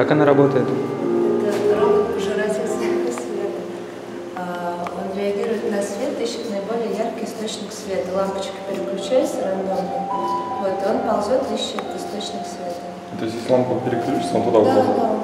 Как она работает? Это робот-пожиратель света. Он реагирует на свет, ищет наиболее яркий источник света. Лампочка переключается рандомно. Вот, и он ползет, ищет источник света. То есть если лампа переключится, он туда Да, да, уходит? да,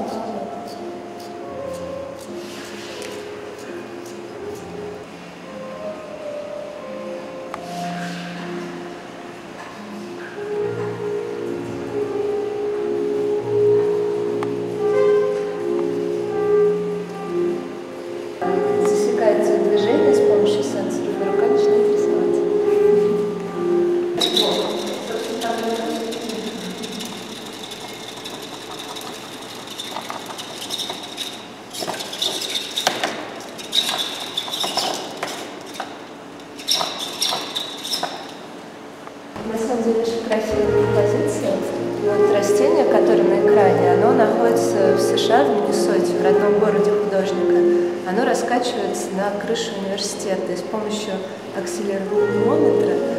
На самом деле очень красивая композиция. Вот растение, которое на экране, оно находится в США, в Миннесоте, в родном городе художника. Оно раскачивается на крыше университета и с помощью акселерометра